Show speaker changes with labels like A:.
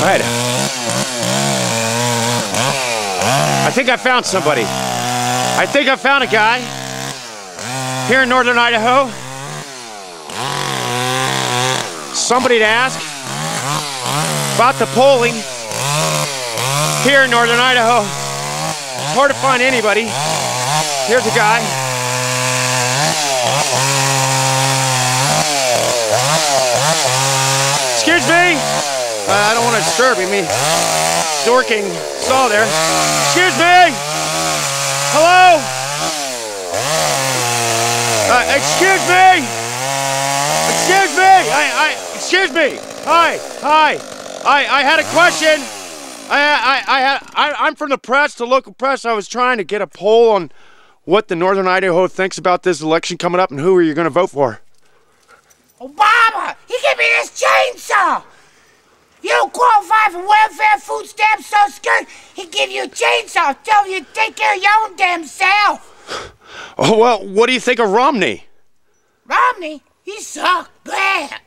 A: Right. I think I found somebody. I think I found a guy here in northern Idaho. Somebody to ask about the polling here in northern Idaho. It's hard to find anybody. Here's a guy. Excuse me. Uh, I don't want to disturb him. He dorking saw there. Excuse me. Hello. Uh, excuse me. Excuse me. I, I, excuse me. Hi, hi. I, I had a question. I, I, I, had, I, I'm from the press, the local press. I was trying to get a poll on what the Northern Idaho thinks about this election coming up and who are you going to vote for.
B: Obama! He gave me this chainsaw! You don't qualify for welfare, food stamps, social security. He give you a chainsaw, tell you to take care of your own damn self.
A: Oh, well, what do you think of Romney?
B: Romney, he sucked bad.